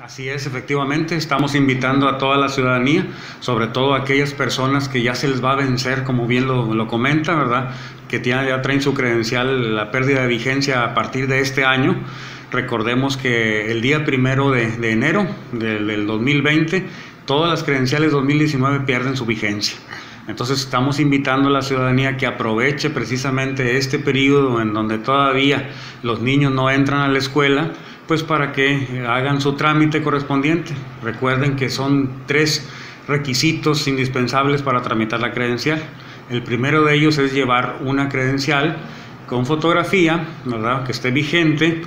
Así es, efectivamente, estamos invitando a toda la ciudadanía, sobre todo a aquellas personas que ya se les va a vencer, como bien lo, lo comenta, ¿verdad? Que ya, ya traen su credencial, la pérdida de vigencia a partir de este año. Recordemos que el día primero de, de enero del, del 2020, todas las credenciales 2019 pierden su vigencia. Entonces estamos invitando a la ciudadanía que aproveche precisamente este periodo en donde todavía los niños no entran a la escuela pues para que hagan su trámite correspondiente. Recuerden que son tres requisitos indispensables para tramitar la credencial. El primero de ellos es llevar una credencial con fotografía, ¿verdad? Que esté vigente.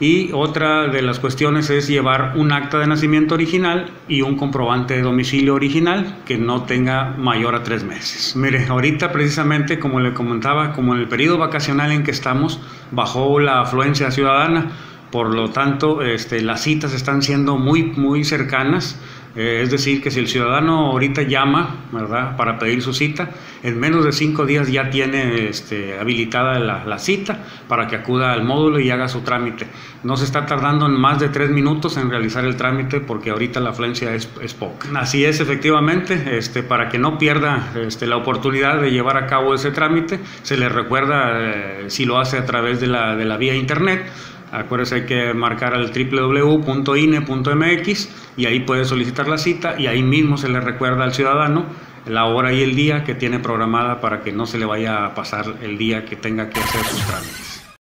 Y otra de las cuestiones es llevar un acta de nacimiento original y un comprobante de domicilio original que no tenga mayor a tres meses. Mire, ahorita precisamente, como le comentaba, como en el periodo vacacional en que estamos, bajó la afluencia ciudadana por lo tanto, este, las citas están siendo muy, muy cercanas. Eh, es decir, que si el ciudadano ahorita llama ¿verdad? para pedir su cita, en menos de cinco días ya tiene este, habilitada la, la, cita para que acuda al módulo y haga su trámite. No se está tardando en más de tres minutos en realizar el trámite porque ahorita la afluencia es, es poca. Así es, efectivamente, este, para que no pierda este, la oportunidad de llevar a cabo ese trámite, se le recuerda eh, si lo hace a través de la, de la vía internet Acuérdese, que marcar al www.ine.mx y ahí puede solicitar la cita y ahí mismo se le recuerda al ciudadano la hora y el día que tiene programada para que no se le vaya a pasar el día que tenga que hacer sus trámites.